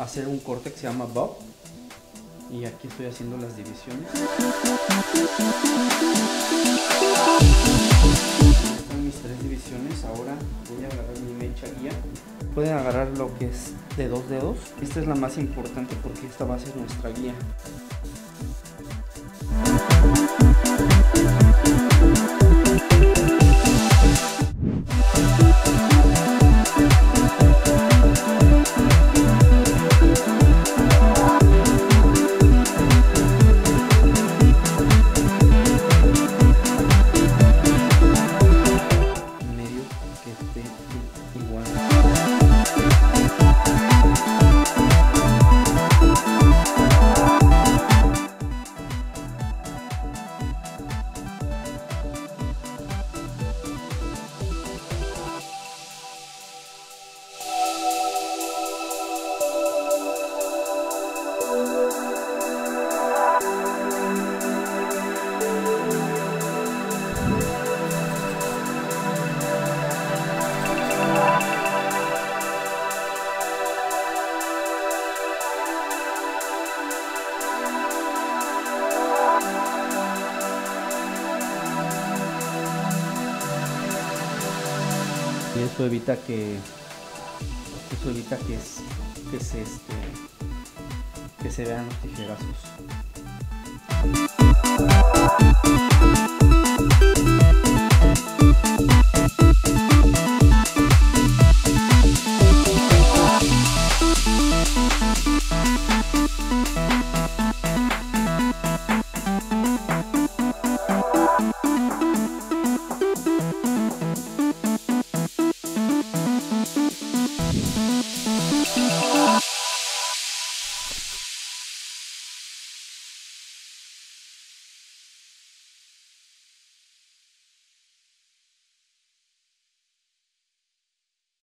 hacer un corte que se llama bob. Y aquí estoy haciendo las divisiones. Están mis tres divisiones. Ahora voy a agarrar mi mecha guía. Pueden agarrar lo que es de dos dedos. Esta es la más importante porque esta va a ser nuestra guía one. Y eso evita que eso evita que, es- que se este, que se vean los tijerazos